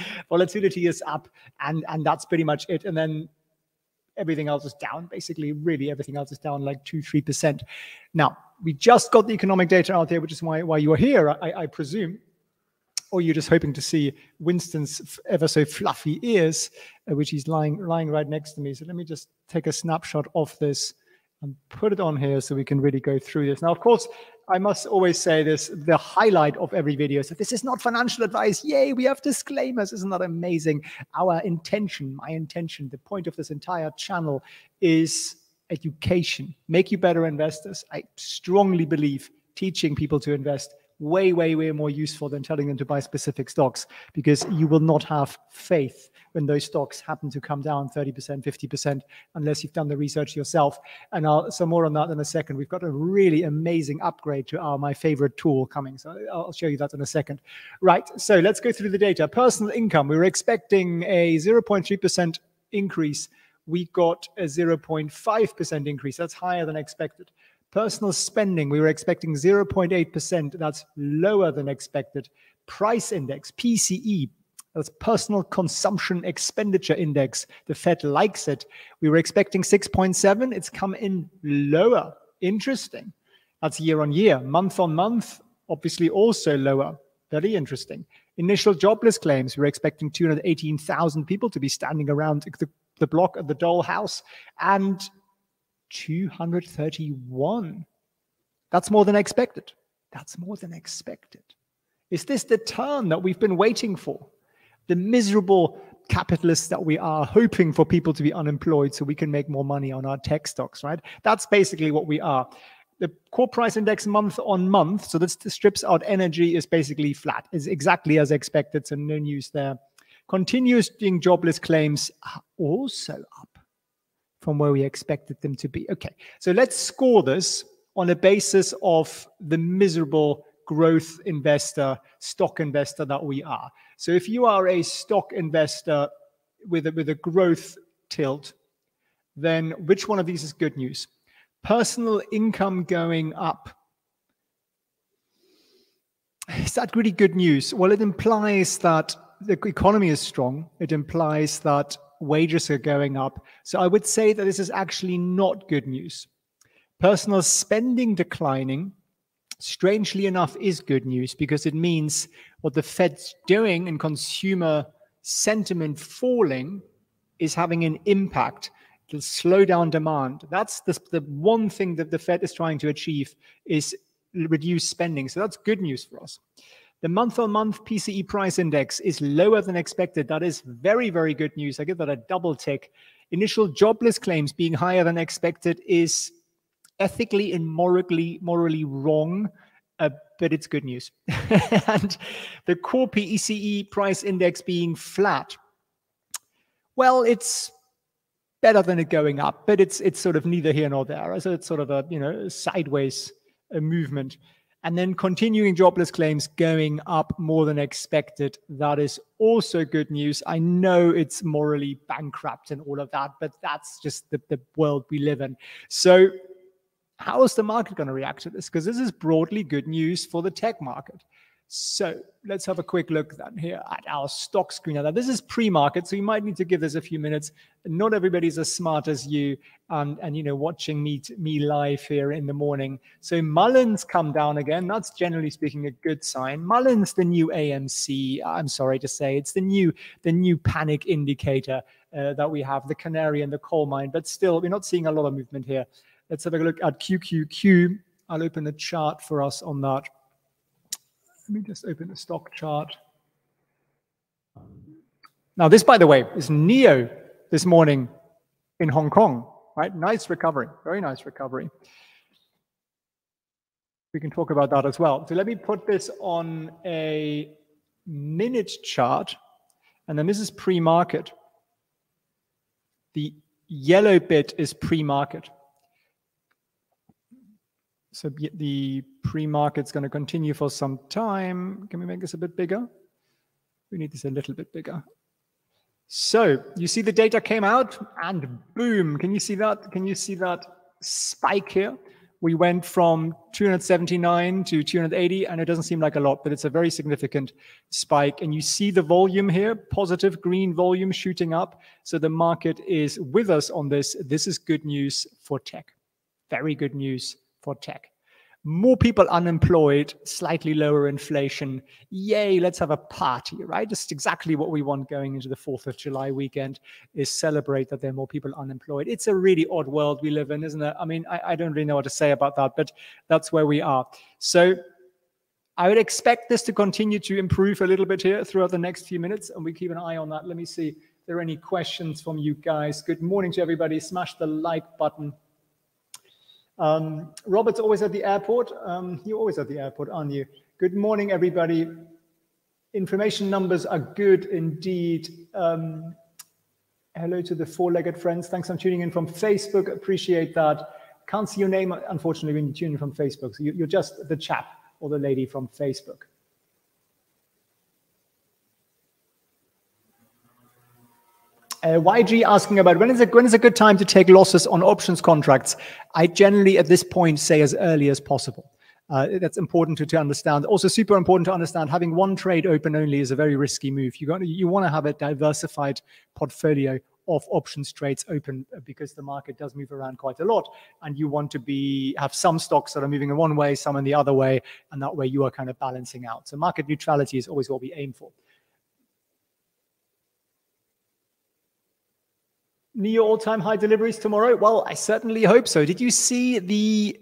volatility is up, and and that's pretty much it. And then everything else is down. Basically, really everything else is down like two, three percent. Now we just got the economic data out there, which is why why you are here, I, I presume or you're just hoping to see Winston's ever so fluffy ears, uh, which he's lying lying right next to me. So let me just take a snapshot of this and put it on here so we can really go through this. Now, of course, I must always say this, the highlight of every video is that this is not financial advice. Yay, we have disclaimers. Isn't that amazing? Our intention, my intention, the point of this entire channel is education, make you better investors. I strongly believe teaching people to invest way, way, way more useful than telling them to buy specific stocks because you will not have faith when those stocks happen to come down 30%, 50%, unless you've done the research yourself. And I'll some more on that in a second. We've got a really amazing upgrade to our my favorite tool coming. So I'll show you that in a second. Right. So let's go through the data. Personal income. We were expecting a 0.3% increase. We got a 0.5% increase. That's higher than expected. Personal spending, we were expecting 0.8%. That's lower than expected. Price index, PCE, that's personal consumption expenditure index. The Fed likes it. We were expecting 6.7. It's come in lower. Interesting. That's year on year. Month on month, obviously also lower. Very interesting. Initial jobless claims, we we're expecting 218,000 people to be standing around the, the block of the dollhouse. And 231. That's more than expected. That's more than expected. Is this the turn that we've been waiting for? The miserable capitalists that we are hoping for people to be unemployed so we can make more money on our tech stocks, right? That's basically what we are. The core price index month on month, so this strips out energy, is basically flat, is exactly as expected, so no news there. Continuous jobless claims are also up from where we expected them to be. Okay, so let's score this on a basis of the miserable growth investor, stock investor that we are. So if you are a stock investor with a, with a growth tilt, then which one of these is good news? Personal income going up. Is that really good news? Well, it implies that the economy is strong. It implies that wages are going up. So I would say that this is actually not good news. Personal spending declining, strangely enough, is good news because it means what the Fed's doing and consumer sentiment falling is having an impact. It'll slow down demand. That's the, the one thing that the Fed is trying to achieve is reduce spending. So that's good news for us. The month-on-month PCE price index is lower than expected. That is very, very good news. I give that a double tick. Initial jobless claims being higher than expected is ethically and morally, morally wrong, uh, but it's good news. and the core PCE price index being flat, well, it's better than it going up, but it's it's sort of neither here nor there. So it's sort of a you know sideways a movement and then continuing jobless claims going up more than expected. That is also good news. I know it's morally bankrupt and all of that, but that's just the, the world we live in. So, how is the market going to react to this? Because this is broadly good news for the tech market. So let's have a quick look then here at our stock screen. Now this is pre-market, so you might need to give this a few minutes. Not everybody's as smart as you, and and you know watching me me live here in the morning. So Mullen's come down again. That's generally speaking a good sign. Mullen's, the new AMC. I'm sorry to say, it's the new the new panic indicator uh, that we have, the canary in the coal mine. But still, we're not seeing a lot of movement here. Let's have a look at QQQ. I'll open a chart for us on that. Let me just open the stock chart. Now, this, by the way, is NIO this morning in Hong Kong, right? Nice recovery, very nice recovery. We can talk about that as well. So let me put this on a minute chart, and then this is pre-market. The yellow bit is pre-market. So the pre-market's going to continue for some time. Can we make this a bit bigger? We need this a little bit bigger. So you see the data came out and boom. Can you see that? Can you see that spike here? we went from 279 to 280, and it doesn't seem like a lot, but it's a very significant spike. And you see the volume here, positive green volume shooting up. So the market is with us on this. This is good news for tech. Very good news for tech more people unemployed, slightly lower inflation. Yay, let's have a party, right? Just exactly what we want going into the 4th of July weekend is celebrate that there are more people unemployed. It's a really odd world we live in, isn't it? I mean, I, I don't really know what to say about that, but that's where we are. So I would expect this to continue to improve a little bit here throughout the next few minutes, and we keep an eye on that. Let me see if there are any questions from you guys. Good morning to everybody. Smash the like button um, Robert's always at the airport. Um, you're always at the airport, aren't you? Good morning, everybody. Information numbers are good indeed. Um, hello to the four-legged friends. Thanks for tuning in from Facebook. Appreciate that. Can't see your name, unfortunately, when you tune in from Facebook. So you're just the chap or the lady from Facebook. Uh, YG asking about when is it when is a good time to take losses on options contracts? I generally at this point say as early as possible. Uh, that's important to, to understand. Also, super important to understand having one trade open only is a very risky move. You got you want to have a diversified portfolio of options trades open uh, because the market does move around quite a lot, and you want to be have some stocks that are moving in one way, some in the other way, and that way you are kind of balancing out. So market neutrality is always what we aim for. NIO all-time high deliveries tomorrow? Well, I certainly hope so. Did you see the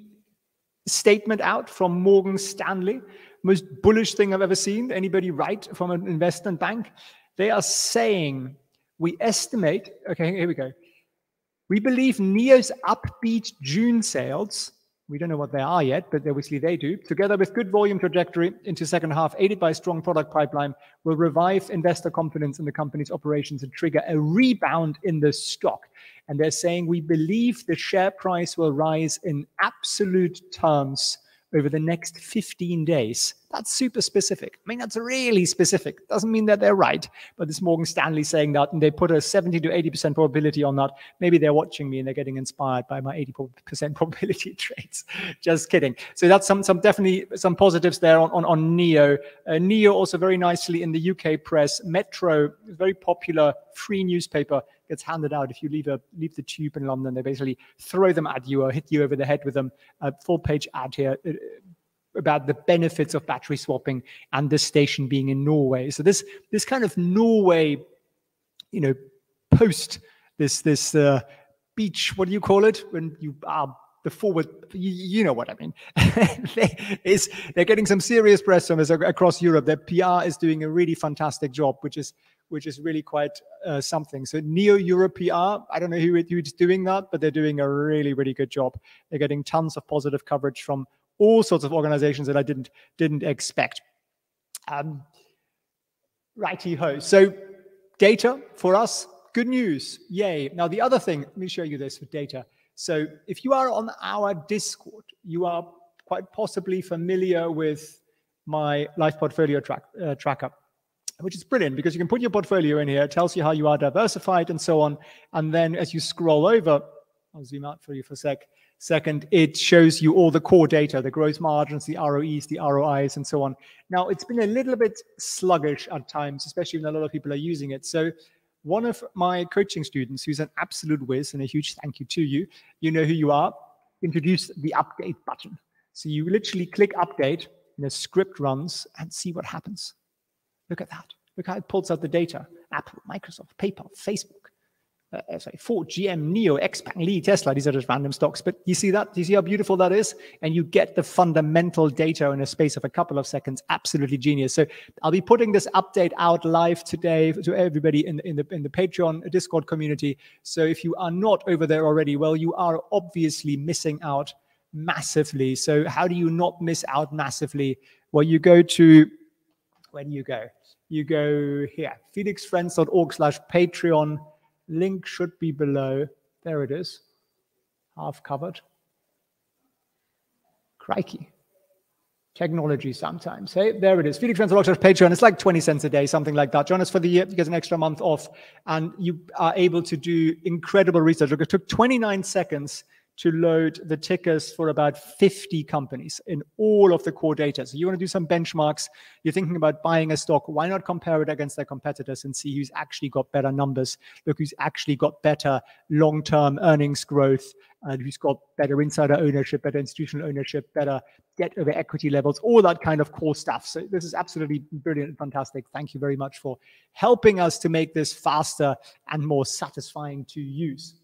statement out from Morgan Stanley? Most bullish thing I've ever seen. Anybody write from an investment bank? They are saying we estimate. Okay, here we go. We believe NIO's upbeat June sales we don't know what they are yet, but obviously they do. Together with good volume trajectory into second half, aided by strong product pipeline, will revive investor confidence in the company's operations and trigger a rebound in the stock. And they're saying we believe the share price will rise in absolute terms over the next 15 days. That's super specific. I mean, that's really specific. Doesn't mean that they're right, but this Morgan Stanley saying that, and they put a 70 to 80% probability on that. Maybe they're watching me and they're getting inspired by my 80% probability trades. Just kidding. So that's some, some definitely some positives there on, on, on NIO. Uh, NIO also very nicely in the UK press. Metro, very popular free newspaper gets handed out if you leave a leave the tube in London. They basically throw them at you or hit you over the head with them. A full page ad here uh, about the benefits of battery swapping and this station being in Norway. So this this kind of Norway, you know, post this this uh, beach. What do you call it when you are the forward? You, you know what I mean. they, is they're getting some serious press from us across Europe. Their PR is doing a really fantastic job, which is which is really quite uh, something. So NIO Europe PR, I don't know who, who's doing that, but they're doing a really, really good job. They're getting tons of positive coverage from all sorts of organizations that I didn't didn't expect. Um, righty ho. So data for us, good news, yay. Now the other thing, let me show you this with data. So if you are on our Discord, you are quite possibly familiar with my life portfolio track, uh, tracker which is brilliant because you can put your portfolio in here. It tells you how you are diversified and so on. And then as you scroll over, I'll zoom out for you for a sec. Second, it shows you all the core data, the gross margins, the ROEs, the ROIs, and so on. Now, it's been a little bit sluggish at times, especially when a lot of people are using it. So one of my coaching students, who's an absolute whiz, and a huge thank you to you, you know who you are, introduced the update button. So you literally click update, and the script runs, and see what happens. Look at that. Look how it pulls out the data. Apple, Microsoft, PayPal, Facebook, uh, uh sorry, Ford, GM, NIO, XPeng, Li, Tesla. These are just random stocks. But you see that? Do you see how beautiful that is? And you get the fundamental data in a space of a couple of seconds. Absolutely genius. So I'll be putting this update out live today to everybody in, in the in the Patreon Discord community. So if you are not over there already, well, you are obviously missing out massively. So how do you not miss out massively? Well, you go to when you go. You go here, felixfriends.org slash Patreon. Link should be below. There it is. Half covered. Crikey. Technology sometimes. Hey, there it is. felixfriends.org slash Patreon. It's like 20 cents a day, something like that. Join us for the year. You get an extra month off. And you are able to do incredible research. Look, it took 29 seconds to load the tickers for about 50 companies in all of the core data. So you want to do some benchmarks. You're thinking about buying a stock. Why not compare it against their competitors and see who's actually got better numbers? Look who's actually got better long-term earnings growth and who's got better insider ownership, better institutional ownership, better debt over equity levels, all that kind of core stuff. So this is absolutely brilliant and fantastic. Thank you very much for helping us to make this faster and more satisfying to use.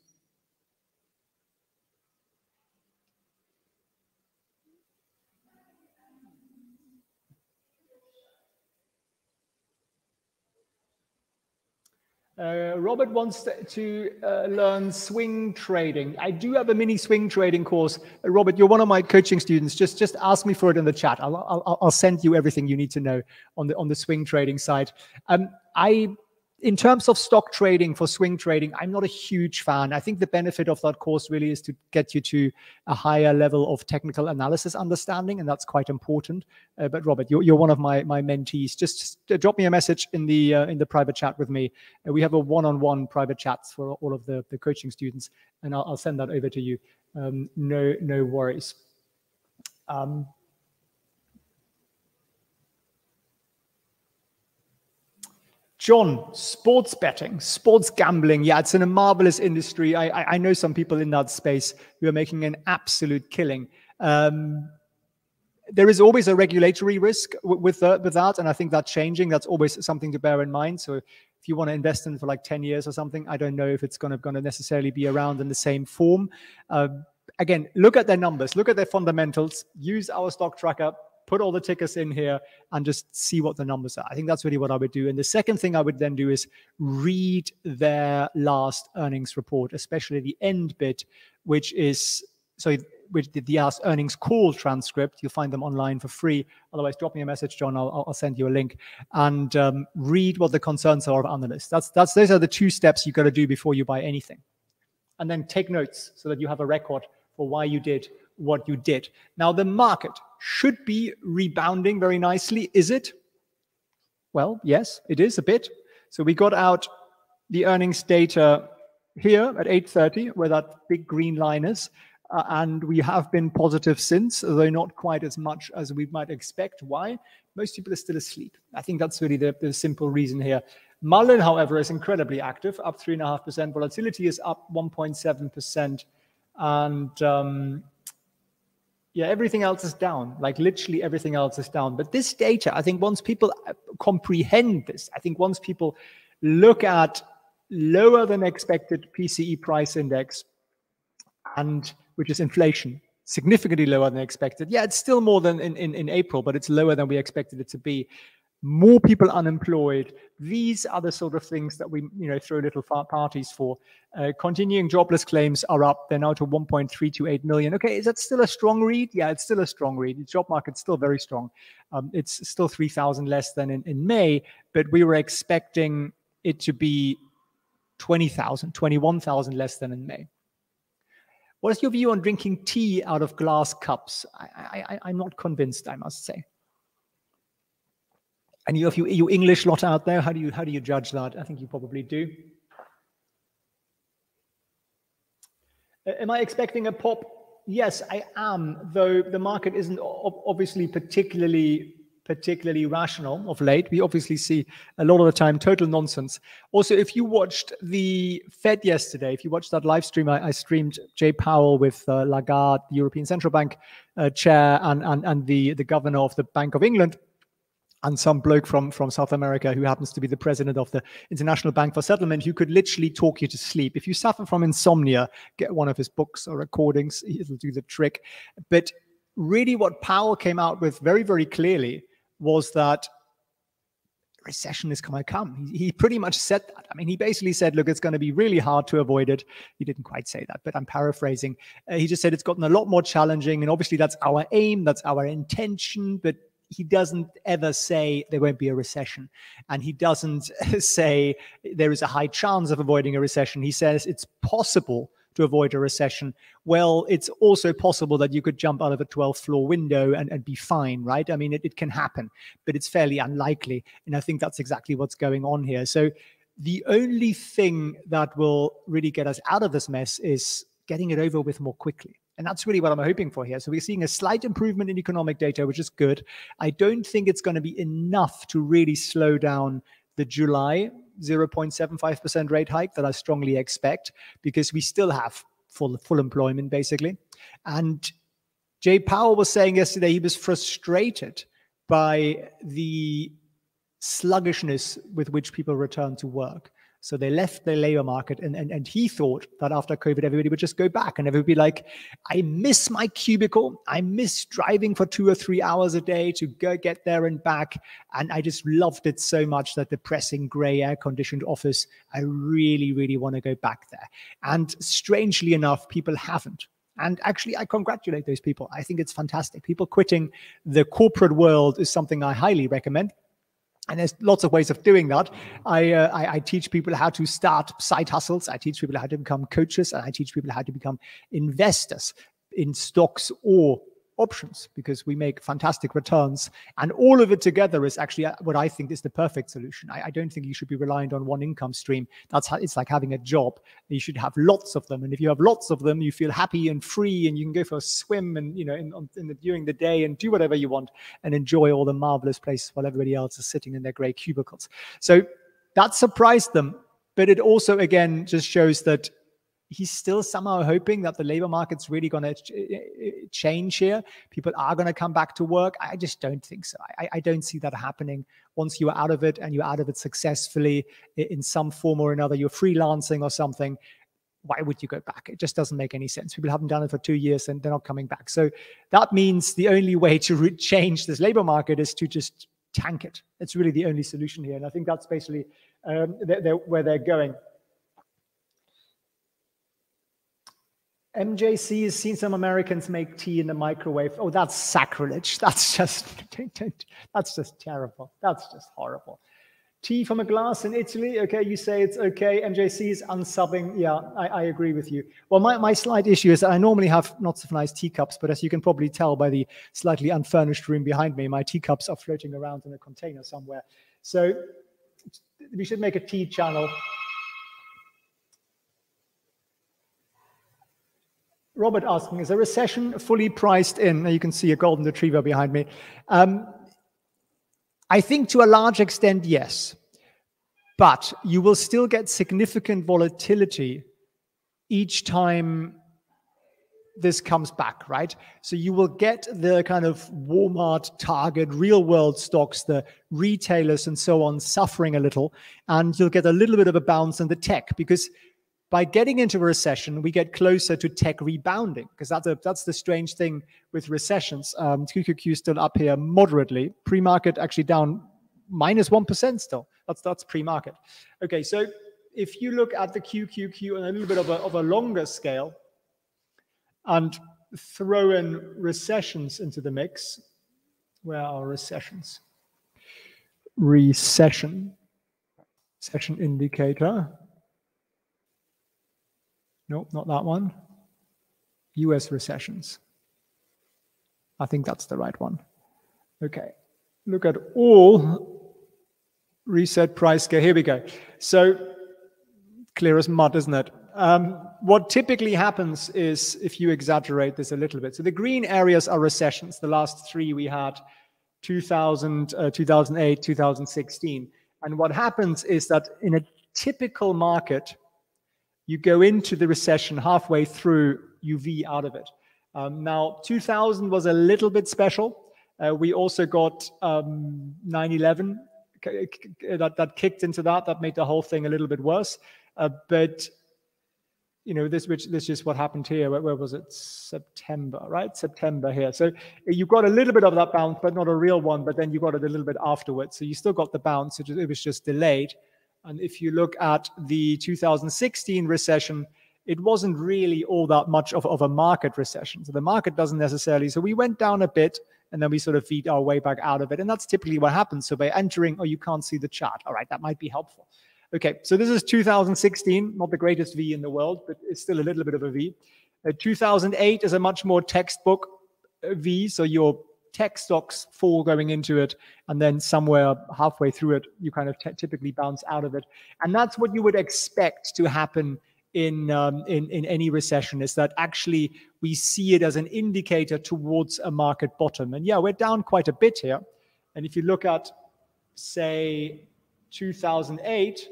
Uh, Robert wants to uh, learn swing trading. I do have a mini swing trading course. Uh, Robert, you're one of my coaching students. Just just ask me for it in the chat. I'll I'll, I'll send you everything you need to know on the on the swing trading side. Um, I in terms of stock trading for swing trading, I'm not a huge fan. I think the benefit of that course really is to get you to a higher level of technical analysis understanding, and that's quite important. Uh, but Robert, you're, you're one of my my mentees. Just, uh, drop me a message in the uh, in the private chat with me. Uh, we have a one-on-one private chats for all of the the coaching students, and I'll, I'll send that over to you. Um, no no worries. Um, John, sports betting, sports gambling. Yeah, it's in a marvelous industry. I, I, know some people in that space who are making an absolute killing. Um, there is always a regulatory risk with, with that, and I think that's changing. That's always something to bear in mind. So, if you want to invest in for like 10 years or something, I don't know if it's going to, going to necessarily be around in the same form. Uh, again, look at their numbers, look at their fundamentals, use our stock tracker, put all the tickets in here and just see what the numbers are. I think that's really what I would do. And the second thing I would then do is read their last earnings report, especially the end bit, which is so with the last earnings call transcript. You'll find them online for free. Otherwise, drop me a message, John. I'll, I'll send you a link and um, read what the concerns are of analysts. That's that's those are the two steps you have got to do before you buy anything, and then take notes so that you have a record for why you did what you did. Now, the market should be rebounding very nicely. Is it? Well, yes, it is a bit. So we got out the earnings data here at 8.30, where that big green line is. Uh, and we have been positive since, though not quite as much as we might expect. Why? Most people are still asleep. I think that's really the, the simple reason here. Mullen, however, is incredibly active, up 3.5%. Volatility is up 1.7%. And um, yeah, everything else is down. Like literally everything else is down. But this data, I think once people uh, comprehend this, I think once people look at lower than expected PCE price index and which is inflation, significantly lower than expected. Yeah, it's still more than in, in, in April, but it's lower than we expected it to be more people unemployed. These are the sort of things that we, you know, throw little parties for. Uh, continuing jobless claims are up. They're now to 1.328 million. Okay, is that still a strong read? Yeah, it's still a strong read. The job market's still very strong. Um, it's still 3,000 less than in, in May, but we were expecting it to be 20,000, 21,000 less than in May. What is your view on drinking tea out of glass cups? I, I, I'm not convinced, I must say. And you, if you, you English lot out there, how do you how do you judge that? I think you probably do. Am I expecting a pop? Yes, I am. Though the market isn't obviously particularly particularly rational of late. We obviously see a lot of the time total nonsense. Also, if you watched the Fed yesterday, if you watched that live stream, I, I streamed Jay Powell with uh, Lagarde, the European Central Bank uh, chair, and, and and the the governor of the Bank of England and some bloke from from South America who happens to be the president of the International Bank for Settlement who could literally talk you to sleep. If you suffer from insomnia, get one of his books or recordings; it'll do the trick. But really, what Powell came out with very very clearly was that recession is going to come. He, he, pretty much said that. I mean, he basically said, look, it's going to be really hard to avoid it. He didn't quite say that, but I'm paraphrasing. Uh, he just said it's gotten a lot more challenging. And obviously, that's our aim, that's our intention. But he doesn't ever say there won't be a recession. And he doesn't say there is a high chance of avoiding a recession. He says it's possible to avoid a recession. Well, it's also possible that you could jump out of a 12th floor window and, and be fine, right? I mean, it, it can happen, but it's fairly unlikely. And I think that's exactly what's going on here. So the only thing that will really get us out of this mess is getting it over with more quickly. And that's really what I'm hoping for here. So we're seeing a slight improvement in economic data, which is good. I don't think it's going to be enough to really slow down the July 0.75% rate hike that I strongly expect because we still have full full employment basically. And Jay Powell was saying yesterday he was frustrated by the sluggishness with which people return to work. So they left the labor market, and, and, and he thought that after COVID, everybody would just go back and everybody would be like, I miss my cubicle. I miss driving for two or three hours a day to go get there and back. And I just loved it so much that depressing gray air conditioned office, I really, really want to go back there. And strangely enough, people haven't. And actually, I congratulate those people. I think it's fantastic. People quitting the corporate world is something I highly recommend and there's lots of ways of doing that. I, uh, I, I teach people how to start side hustles. I teach people how to become coaches, and I teach people how to become investors in stocks or options because we make fantastic returns. And all of it together is actually uh, what I think is the perfect solution. I, I, don't think you should be reliant on one income stream. That's how it's like having a job. You should have lots of them. And if you have lots of them, you feel happy and free and you can go for a swim and, you know, in, in the, during the day and do whatever you want and enjoy all the marvelous places while everybody else is sitting in their gray cubicles. So that surprised them. But it also, again, just shows that he's still somehow hoping that the labor market's really going to ch- eh, eh, eh, change here. People are going to come back to work. I just don't think so. I, I, don't see that happening. Once you're out of it and you're out of it successfully in some form or another, you're freelancing or something. Why would you go back? It just doesn't make any sense. People haven't done it for two years and they're not coming back. So that means the only way to change this labor market is to just tank it. It's really the only solution here. And I think that's basically um, they're, they're, where they're going. MJC has seen some Americans make tea in the microwave. Oh, that's sacrilege. That's just that's just terrible. That's just horrible. Tea from a glass in Italy. Okay, you say it's okay. MJC is unsubbing. Yeah, I, I agree with you. Well, my, my slight issue is that I normally have not so nice teacups, but as you can probably tell by the slightly unfurnished room behind me, my teacups are floating around in a container somewhere. So we should make a tea channel. Robert asking, is a recession fully priced in? You can see a golden retriever behind me. Um, I think to a large extent, yes. But you will still get significant volatility each time this comes back, right? So you will get the kind of Walmart, Target, real world stocks, the retailers and so on suffering a little, and you'll get a little bit of a bounce in the tech because by getting into a recession, we get closer to tech rebounding because that's a, that's the strange thing with recessions. Um, QQQ still up here moderately, pre-market actually down minus one percent still. That's that's pre-market. Okay, so if you look at the QQQ on a little bit of a, of a longer scale, and throw in recessions into the mix, where are recessions? Recession, recession indicator. Nope, not that one. US recessions. I think that's the right one. Okay, look at all reset price scale. Here we go. So clear as mud, isn't it? Um, what typically happens is if you exaggerate this a little bit. So the green areas are recessions. The last three we had 2000, uh, 2008, 2016. And what happens is that in a typical market, you go into the recession halfway through, UV out of it. Um, now, 2000 was a little bit special. Uh, we also got um, 9/11 that that kicked into that. That made the whole thing a little bit worse. Uh, but you know, this which this is what happened here. Where, where, was it? September, right? September here. So you got a little bit of that bounce, but not a real one. But then you got it a little bit afterwards. So you still got the bounce. It, it was just delayed. And if you look at the 2016 recession, it wasn't really all that much of, of a market recession. So the market doesn't necessarily. So we went down a bit and then we sort of feed our way back out of it. And that's typically what happens. So by entering, oh, you can't see the chart. All right, that might be helpful. Okay, so this is 2016, not the greatest V in the world, but it's still a little bit of a V. Uh, 2008 is a much more textbook uh, V. So your tech stocks fall going into it, and then somewhere halfway through it, you kind of t- typically bounce out of it. And that's what you would expect to happen in, um, in in any recession is that actually we see it as an indicator towards a market bottom. And yeah, we're down quite a bit here. And if you look at, say, 2008,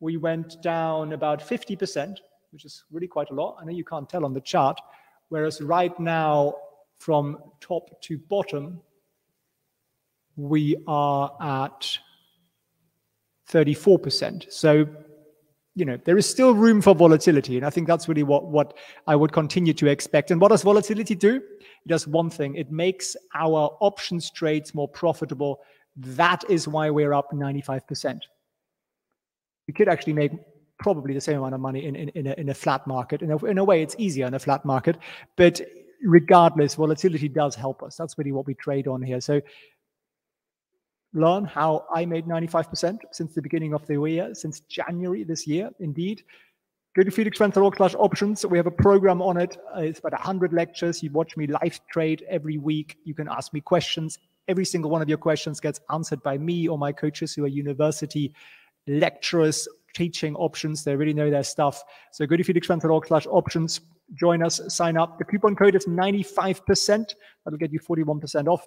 we went down about 50%, which is really quite a lot. I know you can't tell on the chart. Whereas right now, from top to bottom, we are at 34%. So you know there is still room for volatility and i think that's really what what i would continue to expect. And what does volatility do? It does one thing. It makes our options trades more profitable. That is why we're up 95% we could actually make probably the same amount of money in, in, in, a, in a flat market. In a, in a way it's easier in a flat market but regardless volatility does help us that's really what we trade on here so learn how I made 95% since the beginning of the year, since January this year, indeed. Go to felixfriends.org slash options. We have a program on it. Uh, it's about 100 lectures. You watch me live trade every week. You can ask me questions. Every single one of your questions gets answered by me or my coaches who are university lecturers teaching options. They really know their stuff. So go to felixfriends.org slash options. Join us, sign up. The coupon code is 95%. That'll get you 41% off.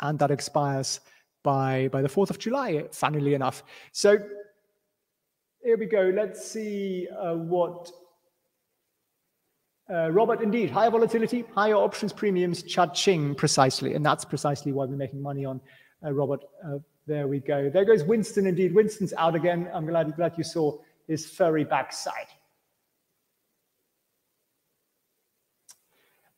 And that expires by, by the 4th of July, funnily enough. So here we go. Let's see uh, what uh, Robert, indeed, higher volatility, higher options premiums, cha-ching, precisely. And that's precisely why we're making money on uh, Robert. There we go. There goes Winston, indeed. Winston's out again. I'm glad, glad you saw his furry backside.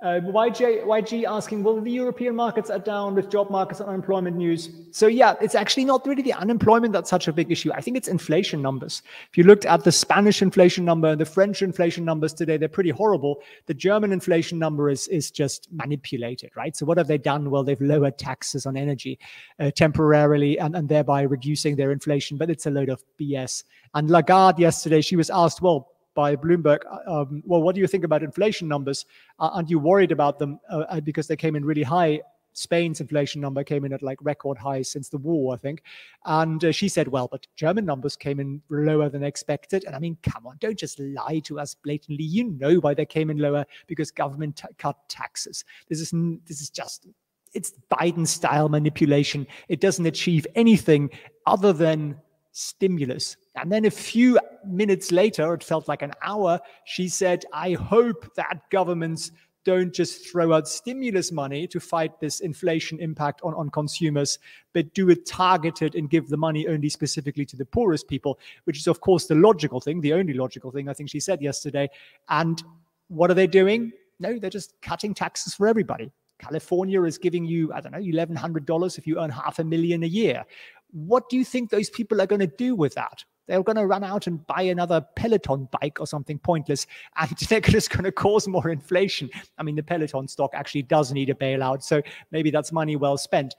Uh, YJ, YG asking, well, the European markets are down with job markets and unemployment news. So yeah, it's actually not really the unemployment that's such a big issue. I think it's inflation numbers. If you looked at the Spanish inflation number and the French inflation numbers today, they're pretty horrible. The German inflation number is, is just manipulated, right? So what have they done? Well, they've lowered taxes on energy uh, temporarily and, and thereby reducing their inflation, but it's a load of BS. And Lagarde yesterday, she was asked, well, by Bloomberg. Uh, um, well, what do you think about inflation numbers? Uh, aren't you worried about them uh, uh, because they came in really high? Spain's inflation number came in at like record highs since the war, I think. And uh, she said, well, but German numbers came in lower than expected. And I mean, come on, don't just lie to us blatantly. You know why they came in lower because government t- cut taxes. This is this is just it's Biden style manipulation. It doesn't achieve anything other than stimulus. And then a few minutes later, it felt like an hour, she said, I hope that governments don't just throw out stimulus money to fight this inflation impact on, on consumers, but do it targeted and give the money only specifically to the poorest people, which is, of course, the logical thing, the only logical thing I think she said yesterday. And what are they doing? No, they're just cutting taxes for everybody. California is giving you, I don't know, $1,100 if you earn half a million a year. What do you think those people are going to do with that? They're going to run out and buy another Peloton bike or something pointless, and they're just going to cause more inflation. I mean, the Peloton stock actually does need a bailout, so maybe that's money well spent.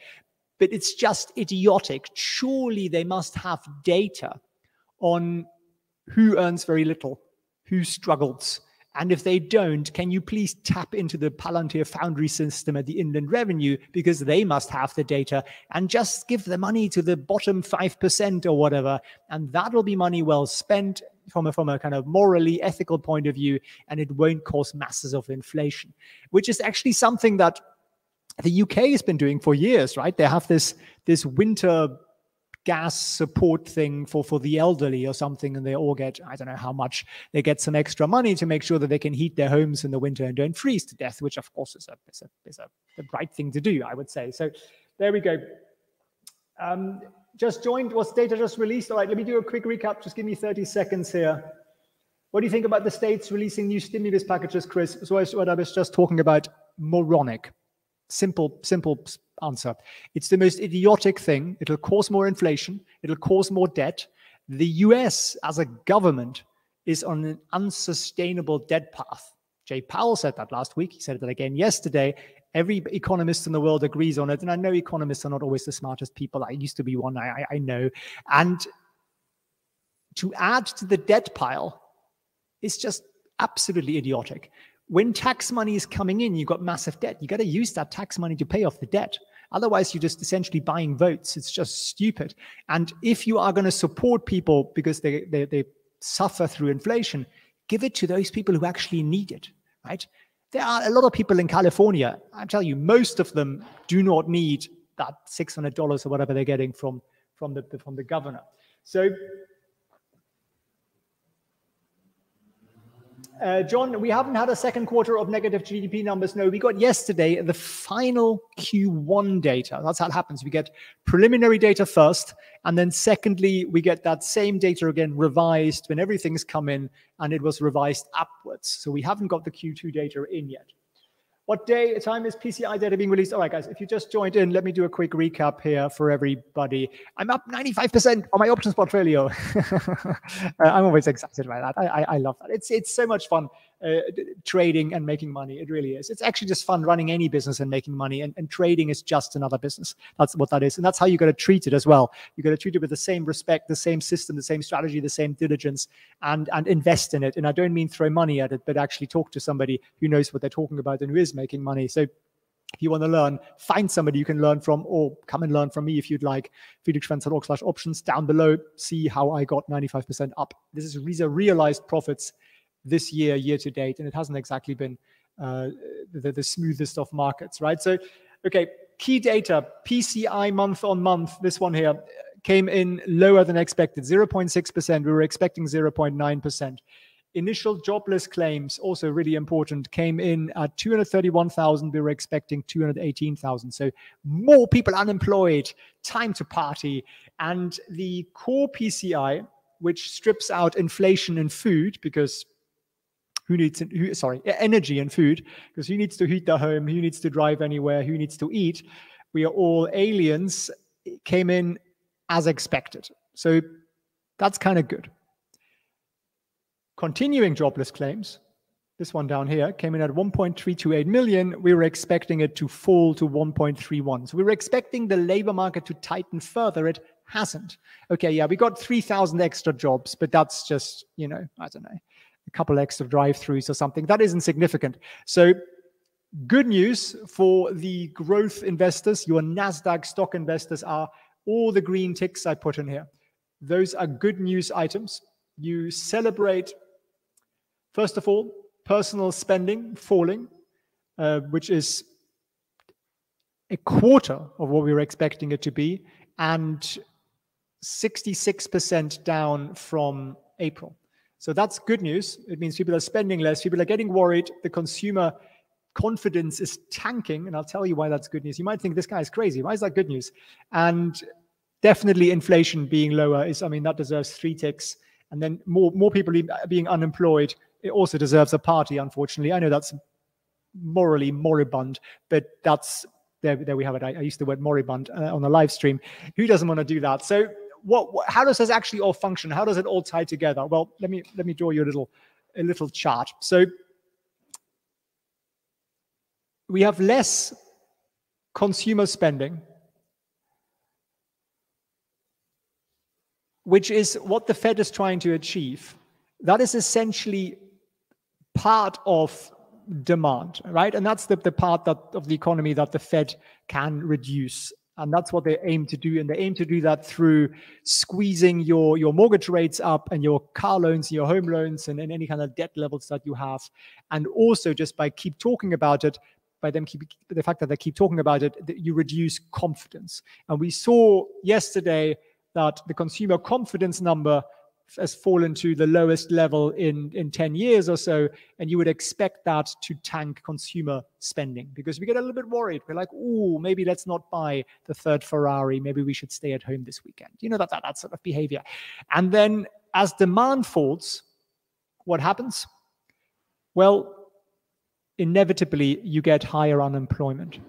But it's just idiotic. Surely they must have data on who earns very little, who struggles, and if they don't, can you please tap into the Palantir Foundry system at the Inland Revenue because they must have the data and just give the money to the bottom 5% or whatever. And that'll be money well spent from a, from a kind of morally ethical point of view, and it won't cause masses of inflation, which is actually something that the UK has been doing for years, right? They have this this winter gas support thing for for the elderly or something and they all get i don't know how much they get some extra money to make sure that they can heat their homes in the winter and don't freeze to death which of course is a is a, is a, a right thing to do i would say. So there we go. Um, just joined was data just released. All right let me do a quick recap. Just give me 30 seconds here. What do you think about the states releasing new stimulus packages chris? So what i was just talking about moronic simple simple answer. It's the most idiotic thing. It'll cause more inflation, it'll cause more debt. The US as a government is on an unsustainable debt path. Jay Powell said that last week. He said that again yesterday. Every economist in the world agrees on it. And I know economists are not always the smartest people. I used to be one, I, I know. And to add to the debt pile is just absolutely idiotic. When tax money is coming in, you've got massive debt. You got to use that tax money to pay off the debt. Otherwise, you're just essentially buying votes. It's just stupid. And if you are going to support people because they, they, they suffer through inflation, give it to those people who actually need it, right? There are a lot of people in California. I tell you, most of them do not need that six hundred dollars or whatever they're getting from from the from the governor. So Uh, John, we haven't had a second quarter of negative GDP numbers. No, we got yesterday the final Q1 data. That's how it happens. We get preliminary data first, and then secondly, we get that same data again revised when everything's come in, and it was revised upwards. So we haven't got the Q2 data in yet. What day, time is PCI data being released? All right, guys, if you just joined in, let me do a quick recap here for everybody. I'm up 95% on my options portfolio. Uh, I'm always excited about that. I, I, I, love that. It's, it's so much fun uh, trading and making money. It really is. It's actually just fun running any business and making money. And, and trading is just another business. That's what that is. And that's how you got to treat it as well. You got to treat it with the same respect, the same system, the same strategy, the same diligence, and, and invest in it. And I don't mean throw money at it, but actually talk to somebody who knows what they're talking about and who is making money. So if you want to learn, find somebody you can learn from, or come and learn from me if you'd like. felixfriends.org slash options down below. See how I got 95% up. This is these realized profits this year, year to date, and it hasn't exactly been uh, the, the smoothest of markets, right? So, okay, key data, PCI month on month, this one here came in lower than expected, 0.6%. We were expecting 0.9%. Initial jobless claims, also really important, came in at 231,000. We were expecting 218,000. So more people unemployed, time to party. And the core PCI, which strips out inflation and food, because who needs who, sorry energy and food because who needs to heat their home who needs to drive anywhere who needs to eat. We are all aliens came in as expected. So that's kind of good. Continuing jobless claims this one down here came in at 1.328 million. We were expecting it to fall to 1.31 so we were expecting the labor market to tighten further. It hasn't. Okay yeah we got 3000 extra jobs but that's just you know i don't know a couple extra drive-throughs or something. That isn't significant. So good news for the growth investors, your NASDAQ stock investors are all the green ticks I put in here. Those are good news items. You celebrate, first of all, personal spending falling, uh, which is a quarter of what we were expecting it to be, and 66% down from April. So that's good news. It means people are spending less, people are getting worried, the consumer confidence is tanking. And I'll tell you why that's good news. You might think this guy is crazy. Why is that good news? And definitely inflation being lower is, I mean, that deserves three ticks. And then more, more people being unemployed, it also deserves a party, unfortunately. I know that's morally moribund, but that's there, there we have it. I, I used the word moribund uh, on the live stream. Who doesn't want to do that? So what, what, how does this actually all function? How does it all tie together? Well, let me let me draw you a little a little chart. So we have less consumer spending, which is what the Fed is trying to achieve. That is essentially part of demand, right? And that's the, the part that of the economy that the Fed can reduce and that's what they aim to do. And they aim to do that through squeezing your your mortgage rates up and your car loans your home loans and, and any kind of debt levels that you have. And also just by keep talking about it by them keep the fact that they keep talking about it you reduce confidence. And we saw yesterday that the consumer confidence number has fallen to the lowest level in, in 10 years or so. And you would expect that to tank consumer spending because we get a little bit worried. We're like, oh, maybe let's not buy the third Ferrari. Maybe we should stay at home this weekend. You know, that, that, that sort of behavior. And then as demand falls, what happens? Well, inevitably, you get higher unemployment.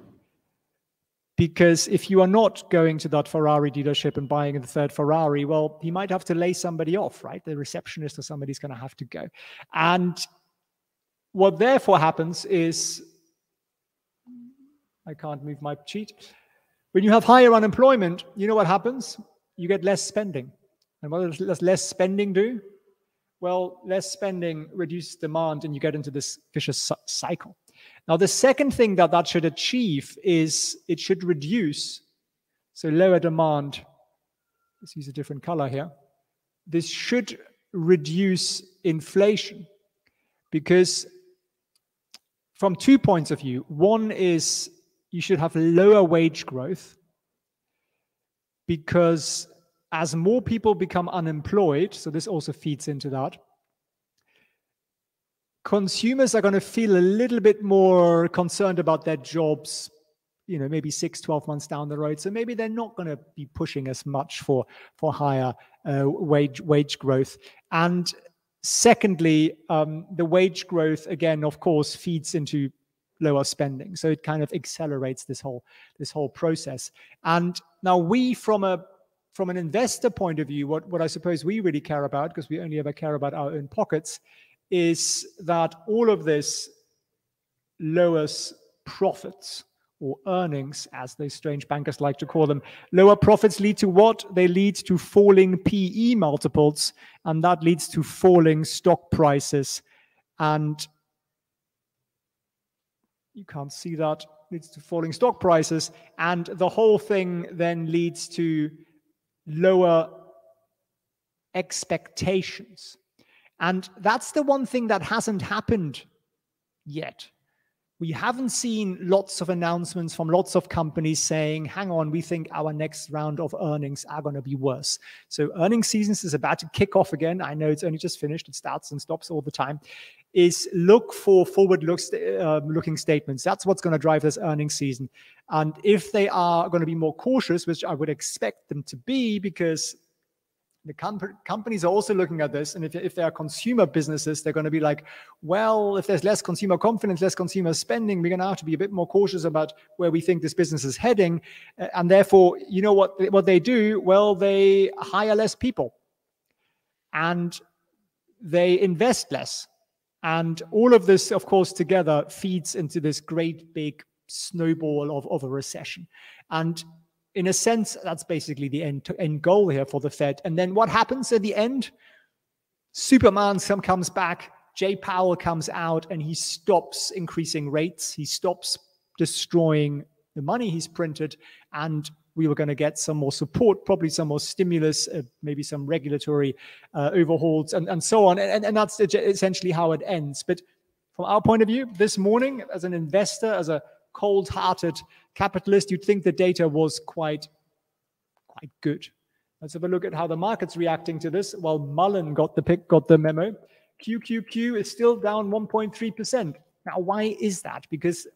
Because if you are not going to that Ferrari dealership and buying the third Ferrari, well, he might have to lay somebody off, right? The receptionist or somebody's going to have to go. And what therefore happens is I can't move my cheat. When you have higher unemployment, you know what happens? You get less spending. And what does less spending do? Well, less spending reduces demand and you get into this vicious cycle. Now, the second thing that that should achieve is it should reduce, so lower demand. Let's use a different color here. This should reduce inflation because from two points of view. One is you should have lower wage growth because as more people become unemployed, so this also feeds into that, consumers are going to feel a little bit more concerned about their jobs you know maybe six 12 months down the road. So maybe they're not going to be pushing as much for for higher uh, wage wage growth. And secondly um, the wage growth again of course feeds into lower spending. So it kind of accelerates this whole this whole process. And now we from a from an investor point of view what what i suppose we really care about because we only ever care about our own pockets is that all of this lowers profits or earnings, as those strange bankers like to call them. Lower profits lead to what? They lead to falling PE multiples, and that leads to falling stock prices. And you can't see that, leads to falling stock prices. And the whole thing then leads to lower expectations and that's the one thing that hasn't happened yet. We haven't seen lots of announcements from lots of companies saying, hang on, we think our next round of earnings are going to be worse. So, earnings seasons is about to kick off again. I know it's only just finished, it starts and stops all the time. Is look for forward looks, uh, looking statements. That's what's going to drive this earnings season. And if they are going to be more cautious, which I would expect them to be, because the companies are also looking at this and if, if they are consumer businesses they're going to be like well if there's less consumer confidence less consumer spending we're going to have to be a bit more cautious about where we think this business is heading. And therefore you know what what they do? Well they hire less people. And they invest less. And all of this of course together feeds into this great big snowball of, of a recession. And in a sense, that's basically the end, to end goal here for the Fed. And then what happens at the end? Superman some comes back, Jay Powell comes out, and he stops increasing rates. He stops destroying the money he's printed, and we were going to get some more support, probably some more stimulus, uh, maybe some regulatory uh, overhauls, and, and so on. And, and that's essentially how it ends. But from our point of view, this morning, as an investor, as a cold hearted capitalist, you'd think the data was quite, quite good. Let's have a look at how the market's reacting to this. Well, Mullen got the pick, got the memo. QQQ is still down 1.3%. Now, why is that? Because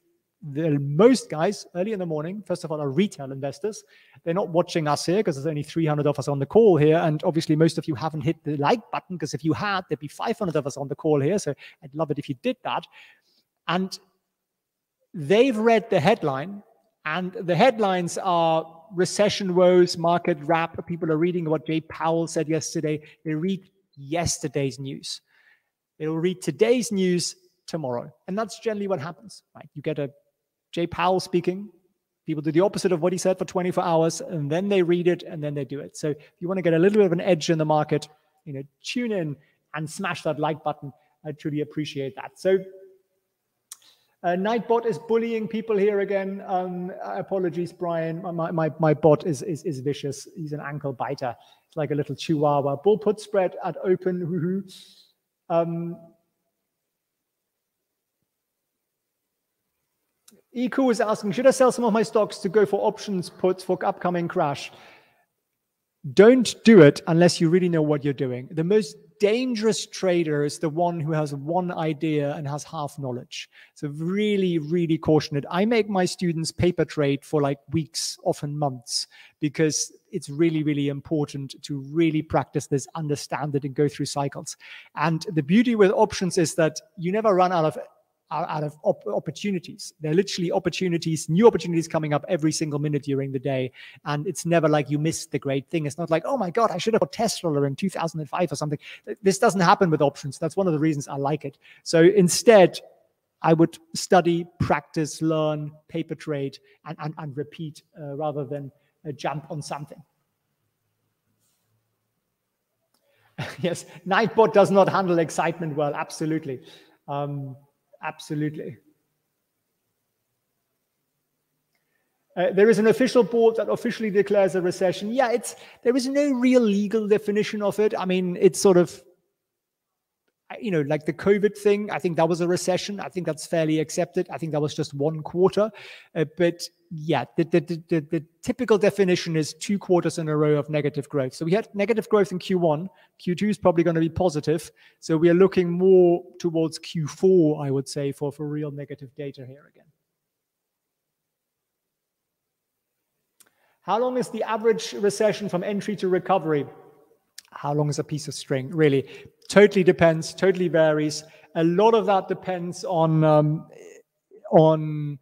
the most guys early in the morning, first of all, are retail investors. They're not watching us here because there's only 300 of us on the call here. And obviously, most of you haven't hit the like button because if you had, there'd be 500 of us on the call here. So I'd love it if you did that. And they've read the headline, and the headlines are recession woes, market wrap. People are reading what Jay Powell said yesterday. They read yesterday's news. They'll read today's news tomorrow. And that's generally what happens, right? You get a Jay Powell speaking. People do the opposite of what he said for 24 hours, and then they read it and then they do it. So if you want to get a little bit of an edge in the market, you know, tune in and smash that like button. I truly appreciate that. So uh, Nightbot is bullying people here again. Um, apologies, Brian. My, my, my bot is, is, is vicious. He's an ankle biter. It's like a little chihuahua. Bull put spread at open. Woohoo. Um, is asking, should I sell some of my stocks to go for options puts for upcoming crash? Don't do it unless you really know what you're doing. The most dangerous trader is the one who has one idea and has half knowledge. So really, really caution it. I make my students paper trade for like weeks, often months, because it's really, really important to really practice this, understand it, and go through cycles. And the beauty with options is that you never run out of out of op- opportunities. There are literally opportunities, new opportunities coming up every single minute during the day. And it's never like you missed the great thing. It's not like, oh my God, I should have bought Tesla in 2005 or something. This doesn't happen with options. That's one of the reasons I like it. So instead, I would study, practice, learn, paper trade, and, and, and repeat uh, rather than uh, jump on something. yes, Nightbot does not handle excitement well. Absolutely. Um, Absolutely. Uh, there is an official board that officially declares a recession. Yeah, it's there is no real legal definition of it. I mean, it's sort of you know, like the COVID thing, I think that was a recession. I think that's fairly accepted. I think that was just one quarter. Uh, but yeah, the, the, the, the, typical definition is two quarters in a row of negative growth. So we had negative growth in Q1. Q2 is probably going to be positive. So we are looking more towards Q4, I would say, for, for real negative data here again. How long is the average recession from entry to recovery? How long is a piece of string? Really, totally depends. Totally varies. A lot of that depends on um, on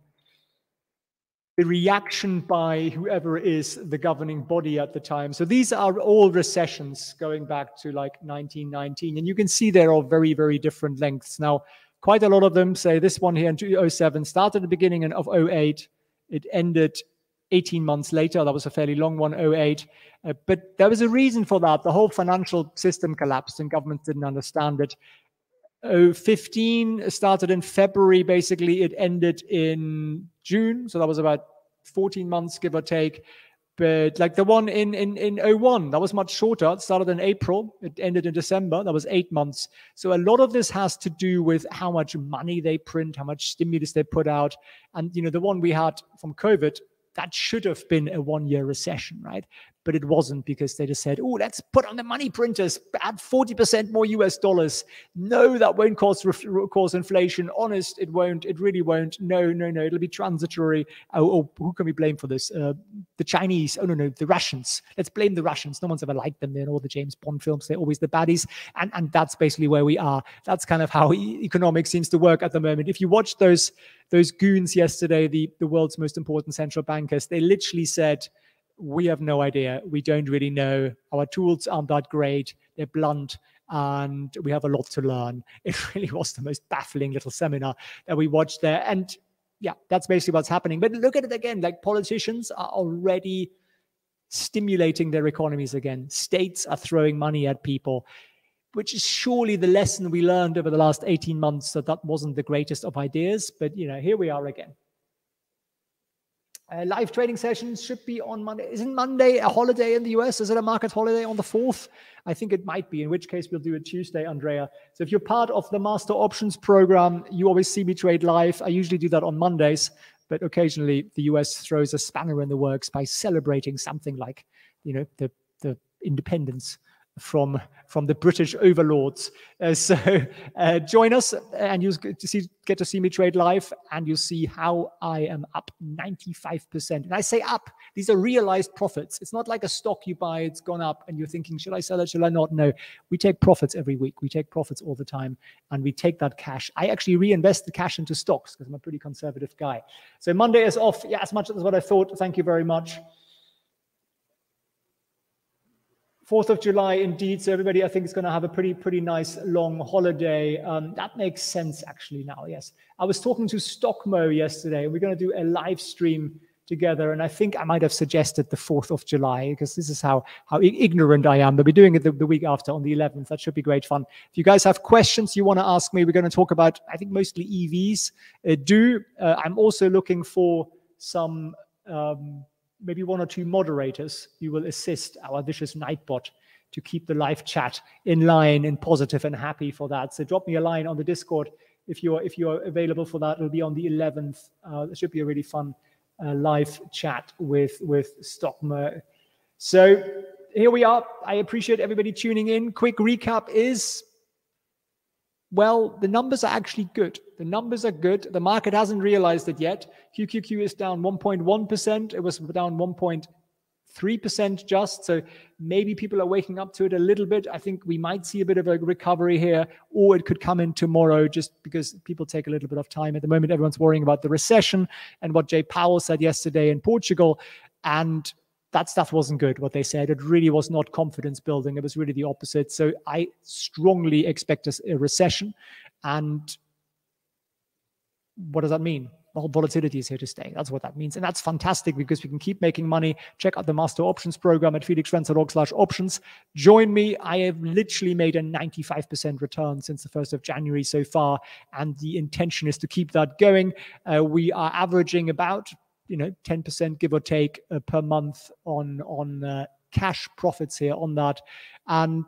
the reaction by whoever is the governing body at the time. So these are all recessions going back to like 1919, and you can see they're all very very different lengths. Now, quite a lot of them say this one here in 2007 started at the beginning of 08. It ended 18 months later. That was a fairly long one, 08. Uh, but there was a reason for that. The whole financial system collapsed and governments didn't understand it. 15 started in February. Basically, it ended in June. So that was about 14 months, give or take. But like the one in, in, in 01, that was much shorter. It started in April. It ended in December. That was eight months. So a lot of this has to do with how much money they print, how much stimulus they put out. And, you know, the one we had from COVID that should have been a one year recession, right? But it wasn't because they just said, oh, let's put on the money printers, add 40% more US dollars. No, that won't cause, cause inflation. Honest, it won't. It really won't. No, no, no. It'll be transitory. Oh, oh who can we blame for this? Uh, the Chinese. Oh, no, no. The Russians. Let's blame the Russians. No one's ever liked them. In all the James Bond films. They're always the baddies. And, and that's basically where we are. That's kind of how e- economics seems to work at the moment. If you watch those, those goons yesterday, the, the world's most important central bankers, they literally said, we have no idea. We don't really know. Our tools aren't that great. They're blunt and we have a lot to learn. It really was the most baffling little seminar that we watched there. And yeah, that's basically what's happening. But look at it again like politicians are already stimulating their economies again. States are throwing money at people, which is surely the lesson we learned over the last 18 months that that wasn't the greatest of ideas. But, you know, here we are again. Uh, live trading sessions should be on Monday. Isn't Monday a holiday in the US? Is it a market holiday on the 4th? I think it might be, in which case we'll do it Tuesday, Andrea. So if you're part of the Master Options program, you always see me trade live. I usually do that on Mondays, but occasionally the US throws a spanner in the works by celebrating something like, you know, the, the independence from from the British overlords. Uh, so uh, join us, and you get to see get to see me trade live, and you see how I am up 95%. And I say up; these are realized profits. It's not like a stock you buy; it's gone up, and you're thinking, should I sell it? Should I not? No, we take profits every week. We take profits all the time, and we take that cash. I actually reinvest the cash into stocks because I'm a pretty conservative guy. So Monday is off. Yeah, as much as what I thought. Thank you very much. 4th of July, indeed. So everybody, I think, is going to have a pretty, pretty nice long holiday. Um, that makes sense, actually, now, yes. I was talking to Stock Moe yesterday. We're going to do a live stream together. And I think I might have suggested the 4th of July because this is how, how ignorant I am. But we're doing it the, the, week after on the 11th. That should be great fun. If you guys have questions you want to ask me, we're going to talk about, I think, mostly EVs. Uh, do. Uh, I'm also looking for some. Um, maybe one or two moderators who will assist our vicious nightbot to keep the live chat in line and positive and happy for that. So drop me a line on the Discord if you're if you're available for that. It'll be on the 11th. Uh, it should be a really fun uh, live chat with with Stock Moe. So here we are. I appreciate everybody tuning in. Quick recap is well, the numbers are actually good. The numbers are good. The market hasn't realized it yet. QQQ is down 1.1%. It was down 1.3% just. So maybe people are waking up to it a little bit. I think we might see a bit of a recovery here, or it could come in tomorrow just because people take a little bit of time. At the moment, everyone's worrying about the recession and what Jay Powell said yesterday in Portugal. And that stuff wasn't good, what they said. It really was not confidence building. It was really the opposite. So I strongly expect a, recession. And what does that mean? Well, volatility is here to stay. That's what that means. And that's fantastic because we can keep making money. Check out the master options program at felixfriends.org slash options. Join me. I have literally made a 95% return since the 1st of January so far. And the intention is to keep that going. Uh, we are averaging about you know 10% give or take uh, per month on on uh, cash profits here on that. And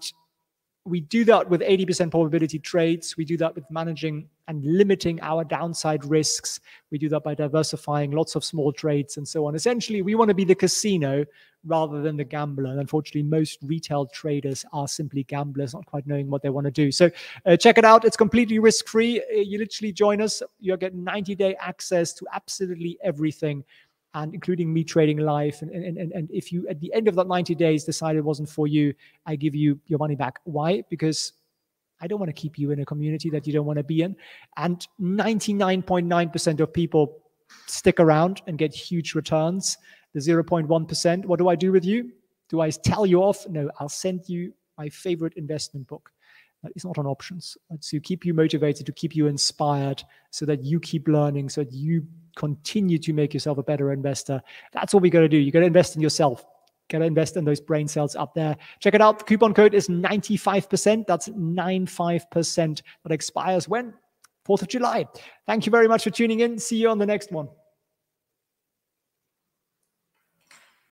we do that with 80% probability trades. We do that with managing and limiting our downside risks. We do that by diversifying lots of small trades and so on. Essentially, we want to be the casino rather than the gambler. And unfortunately, most retail traders are simply gamblers, not quite knowing what they want to do. So uh, check it out. It's completely risk free. Uh, you literally join us. You'll get 90 day access to absolutely everything and including me trading live. And, and, and, and if you, at the end of that 90 days, decide it wasn't for you, I give you your money back. Why? Because I don't want to keep you in a community that you don't want to be in. And 99.9% of people stick around and get huge returns. The 0.1%, what do I do with you? Do I tell you off? No, I'll send you my favorite investment book. It's not on options. To keep you motivated, to keep you inspired, so that you keep learning, so that you continue to make yourself a better investor. That's what we got to do. You got to invest in yourself. Got to invest in those brain cells up there. Check it out. The coupon code is 95%. That's 95%. That expires when? 4th of July. Thank you very much for tuning in. See you on the next one.